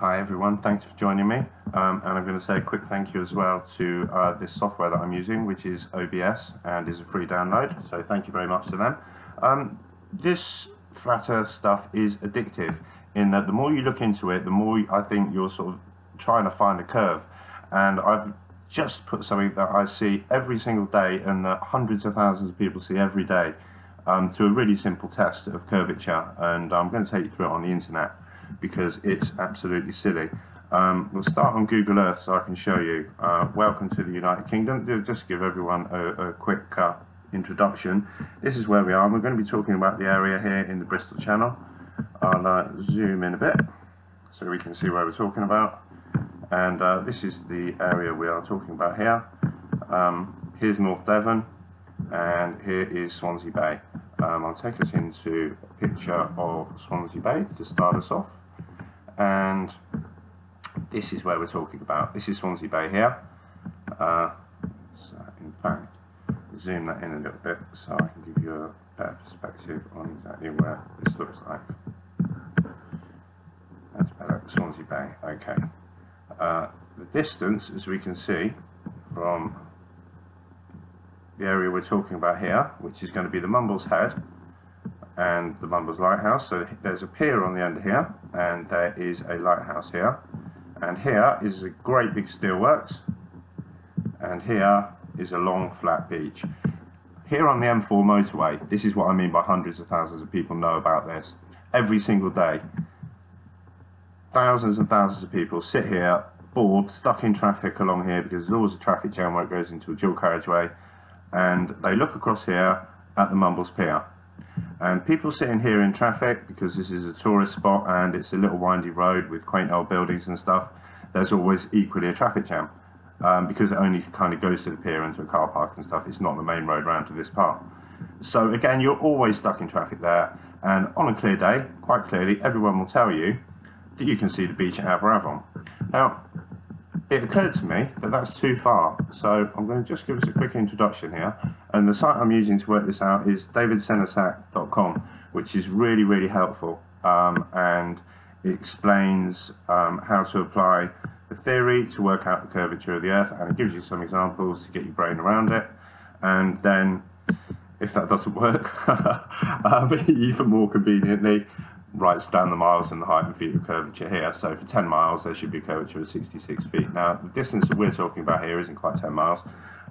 Hi everyone, thanks for joining me. Um, and I'm going to say a quick thank you as well to uh, this software that I'm using, which is OBS and is a free download. So thank you very much to them. Um, this flat earth stuff is addictive in that the more you look into it, the more I think you're sort of trying to find a curve. And I've just put something that I see every single day and that hundreds of thousands of people see every day um, to a really simple test of curvature. And I'm going to take you through it on the internet because it's absolutely silly. Um, we'll start on Google Earth so I can show you. Uh, welcome to the United Kingdom. Just give everyone a, a quick uh, introduction. This is where we are. We're going to be talking about the area here in the Bristol Channel. I'll uh, zoom in a bit so we can see where we're talking about. And uh, this is the area we are talking about here. Um, here's North Devon and here is Swansea Bay. Um, I'll take us into a picture of Swansea Bay to start us off and this is where we're talking about. This is Swansea Bay here. Uh, so in fact, zoom that in a little bit so I can give you a better perspective on exactly where this looks like. That's better, Swansea Bay, okay. Uh, the distance, as we can see, from the area we're talking about here, which is going to be the Mumbles Head, and the Mumbles Lighthouse. So there's a pier on the end here, and there is a lighthouse here. And here is a great big steelworks, and here is a long flat beach. Here on the M4 motorway, this is what I mean by hundreds of thousands of people know about this. Every single day, thousands and thousands of people sit here, bored, stuck in traffic along here because there's always a traffic jam where it goes into a dual carriageway, and they look across here at the Mumbles Pier and people sitting here in traffic because this is a tourist spot and it's a little windy road with quaint old buildings and stuff there's always equally a traffic jam. Um, because it only kind of goes to the pier into a car park and stuff it's not the main road round to this part. So again you're always stuck in traffic there. And on a clear day quite clearly everyone will tell you that you can see the beach at Aberavon now it occurred to me that that's too far so I'm going to just give us a quick introduction here. And the site I'm using to work this out is davidsenesac.com which is really really helpful um, and it explains um, how to apply the theory to work out the curvature of the earth and it gives you some examples to get your brain around it. And then if that doesn't work um, even more conveniently writes down the miles and the height and feet of curvature here. So for 10 miles, there should be a curvature of 66 feet. Now, the distance that we're talking about here isn't quite 10 miles.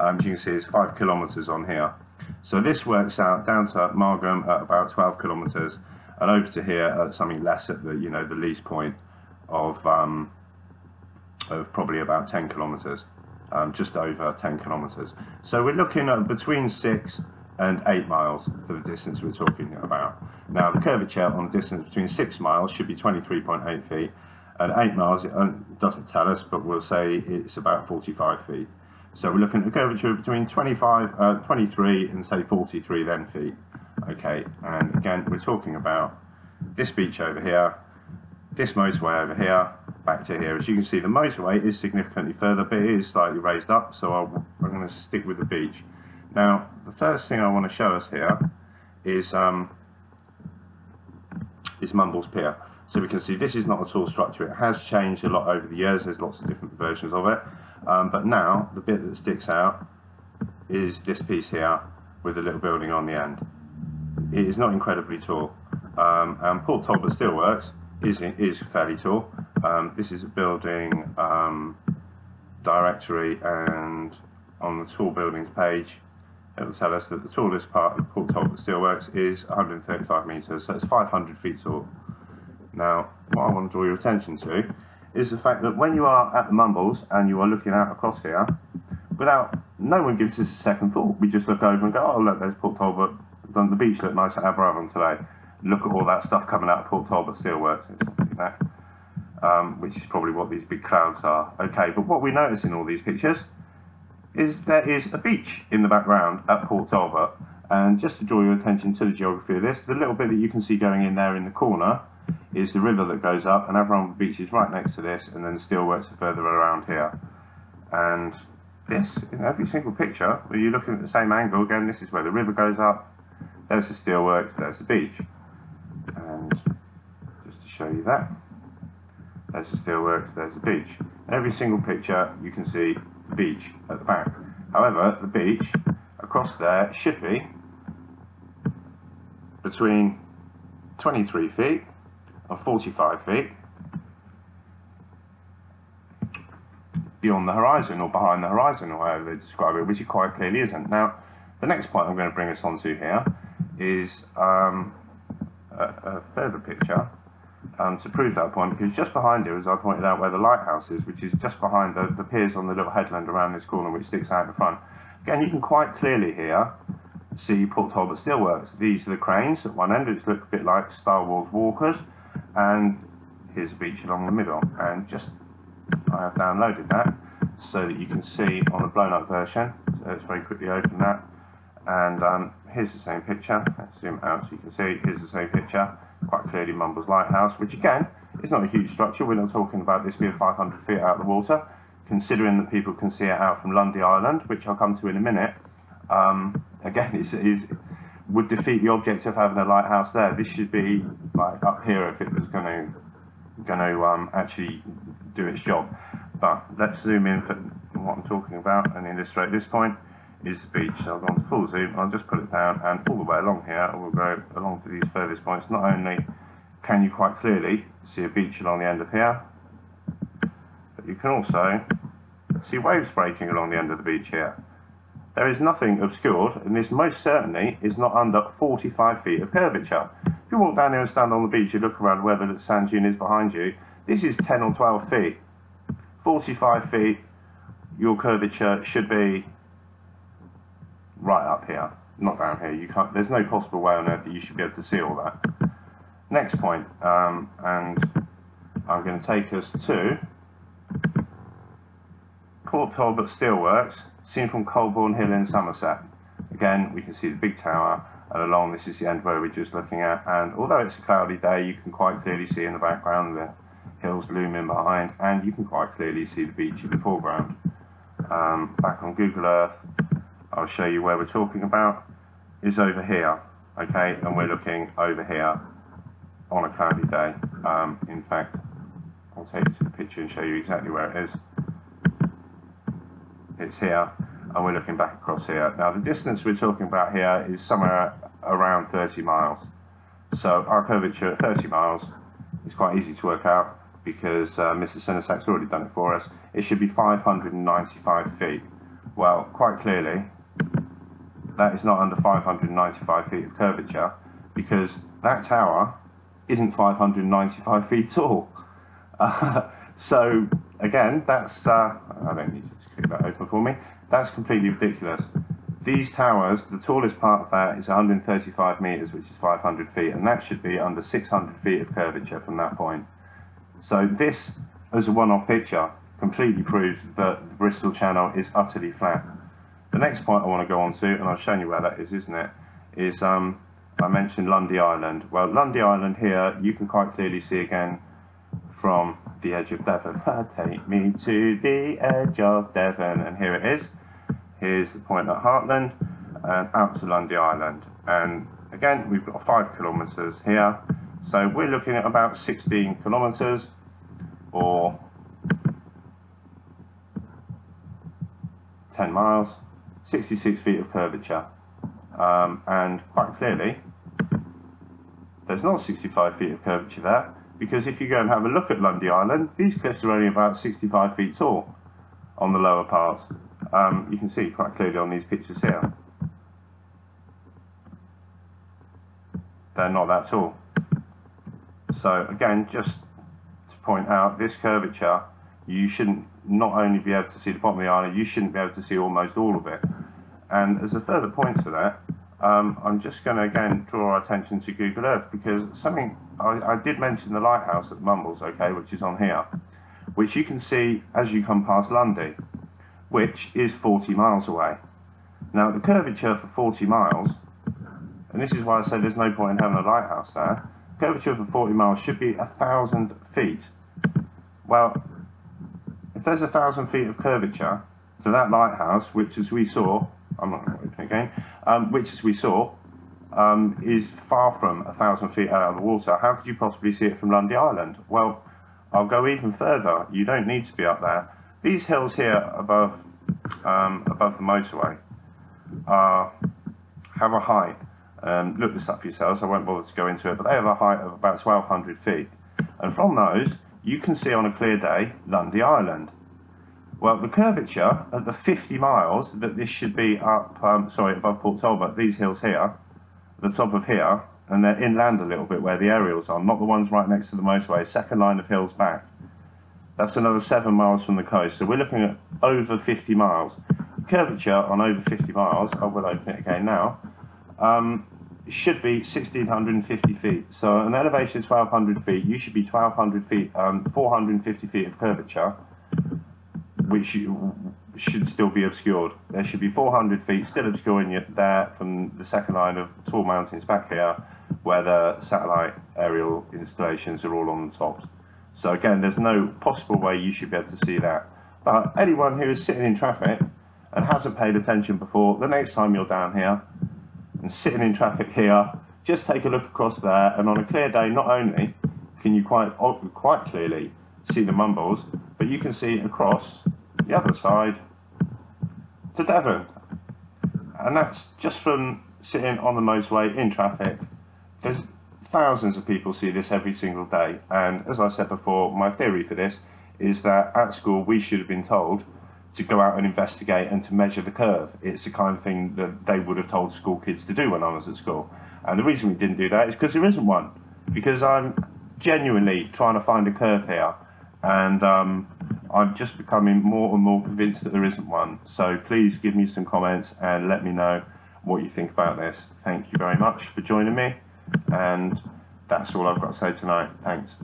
Um, as you can see, it's 5 kilometres on here. So this works out down to Margam at about 12 kilometres and over to here at something less at the, you know, the least point of, um, of probably about 10 kilometres, um, just over 10 kilometres. So we're looking at between 6 and 8 miles for the distance we're talking about. Now the curvature on the distance between 6 miles should be 23.8 feet and 8 miles it doesn't tell us but we'll say it's about 45 feet. So we're looking at a curvature between 25, uh, 23 and say 43 then feet. Okay, and again we're talking about this beach over here, this motorway over here, back to here. As you can see the motorway is significantly further but it is slightly raised up so i am going to stick with the beach. Now, the first thing I want to show us here is um, is Mumbles Pier. So we can see this is not a tall structure. It has changed a lot over the years. There's lots of different versions of it. Um, but now, the bit that sticks out is this piece here with a little building on the end. It is not incredibly tall. Um, and Port Talbot Steelworks is, is fairly tall. Um, this is a building um, directory and on the tall buildings page it will tell us that the tallest part of Port Talbot Steelworks is 135 metres, so it's 500 feet tall. Now, what I want to draw your attention to is the fact that when you are at the Mumbles and you are looking out across here, without, no one gives us a second thought. We just look over and go, oh look, there's Port Talbot, doesn't the beach look nice at Aberavon today? Look at all that stuff coming out of Port Talbot Steelworks, like that, um, which is probably what these big clouds are. Okay, but what we notice in all these pictures is there is a beach in the background at Port Talbot. And just to draw your attention to the geography of this, the little bit that you can see going in there in the corner is the river that goes up, and Aberavon Beach is right next to this, and then the steelworks are further around here. And this, in every single picture, where you're looking at the same angle, again, this is where the river goes up, there's the steelworks, there's the beach. And just to show you that, there's the steelworks, there's the beach. Every single picture you can see the beach at the back. However, the beach across there should be between 23 feet and 45 feet beyond the horizon or behind the horizon or however they describe it, which it quite clearly isn't. Now, the next point I'm going to bring us onto here is um, a, a, further picture um, to prove that point because just behind it, as I pointed out, where the lighthouse is, which is just behind the, the piers on the little headland around this corner which sticks out the front. Again, you can quite clearly here see Port Talbot Steelworks. These are the cranes at one end, which look a bit like Star Wars walkers, and here's a beach along the middle. And just I have downloaded that so that you can see on the blown up version. So let's very quickly open that. And um, here's the same picture. Let's zoom out so you can see. Here's the same picture. Quite clearly Mumbles Lighthouse, which again is not a huge structure. We're not talking about this being 500 feet out of the water. Considering that people can see it out from Lundy Island, which I'll come to in a minute. Um, again, it's, it's, would defeat the object of having a lighthouse there. This should be like up here if it was going to going to um, actually do its job. But let's zoom in for what I'm talking about and illustrate this point is the beach. So I've gone full zoom, I'll just put it down and all the way along here, we'll go along to these furthest points. Not only can you quite clearly see a beach along the end of here, but you can also see waves breaking along the end of the beach here. There is nothing obscured, and this most certainly is not under 45 feet of curvature. If you walk down here and stand on the beach, you look around whether the sand dune is behind you, this is 10 or 12 feet. 45 feet, your curvature should be right up here, not down here. You can't. There's no possible way on earth that you should be able to see all that. Next point, um, and I'm going to take us to Port Talbot Steelworks, seen from Culbone Hill in Somerset. Again, we can see the big tower, and along this is the end where we're just looking at. And although it's a cloudy day, you can quite clearly see in the background the hills looming behind, and you can quite clearly see the beach in the foreground. Um, back on Google Earth, I'll show you where we're talking about, is over here, okay, and we're looking over here on a cloudy day. Um, in fact, I'll take you to the picture and show you exactly where it is. It's here, and we're looking back across here. Now, the distance we're talking about here is somewhere around 30 miles. So our curvature at 30 miles is quite easy to work out because uh, Mr. Senesac's already done it for us, it should be 595 feet. Well, quite clearly, that is not under 595 feet of curvature because that tower isn't 595 feet tall. Uh, so again, that's, uh, I don't need to keep that open for me, that's completely ridiculous. These towers, the tallest part of that is 135 metres, which is 500 feet, and that should be under 600 feet of curvature from that point. So this, as a one-off picture, completely proves that the Bristol Channel is utterly flat. The next point I want to go on to, and I've shown you where that is, isn't it, is um, I mentioned Lundy Island. Well, Lundy Island here, you can quite clearly see again from the edge of Devon. Take me to the edge of Devon, and here it is. Here's the point at Hartland, and out to Lundy Island. And again, we've got five kilometres here. So we're looking at about 16 kilometres or 10 miles, 66 feet of curvature. Um, and quite clearly, there's not 65 feet of curvature there, because if you go and have a look at Lundy Island, these cliffs are only about 65 feet tall on the lower parts. Um, you can see quite clearly on these pictures here. They're not that tall. So again, just to point out, this curvature, you shouldn't not only be able to see the bottom of the island, you shouldn't be able to see almost all of it. And as a further point to that, um, I'm just going to again draw our attention to Google Earth because something I, I, did mention the lighthouse at Mumbles, okay, which is on here, which you can see as you come past Lundy, which is 40 miles away. Now the curvature for 40 miles, and this is why I say there's no point in having a lighthouse there, curvature for 40 miles should be a thousand feet. Well, there's a thousand feet of curvature to that lighthouse, which as we saw, I'm not going to again, um, which as we saw, um, is far from a thousand feet out of the water, how could you possibly see it from Lundy Island? Well, I'll go even further. You don't need to be up there. These hills here above um, above the motorway are have a height. Um, look this up for yourselves. I won't bother to go into it, but they have a height of about 1,200 feet. And from those, you can see on a clear day Lundy Island. Well, the curvature at the 50 miles that this should be up, um, sorry, above Port Talbot, these hills here, the top of here, and they're inland a little bit where the aerials are, not the ones right next to the motorway, second line of hills back. That's another seven miles from the coast. So we're looking at over 50 miles. Curvature on over 50 miles, I will open it again now, um, should be 1650 feet. So an elevation of 1200 feet, you should be 1200 feet, um, 450 feet of curvature, which should still be obscured. There should be 400 feet still obscuring you there from the second line of tall mountains back here, where the satellite aerial installations are all on the tops. So again, there's no possible way you should be able to see that. But anyone who is sitting in traffic and hasn't paid attention before, the next time you're down here and sitting in traffic here, just take a look across there and on a clear day, not only can you quite, oh, quite clearly see the mumbles, but you can see across the other side to Devon. And that's just from sitting on the motorway in traffic. There's thousands of people see this every single day. And as I said before, my theory for this is that at school we should have been told to go out and investigate and to measure the curve. It's the kind of thing that they would have told school kids to do when I was at school. And the reason we didn't do that is because there isn't one. Because I'm genuinely trying to find a curve here. And um, I'm just becoming more and more convinced that there isn't one. So please give me some comments and let me know what you think about this. Thank you very much for joining me. And that's all I've got to say tonight. Thanks.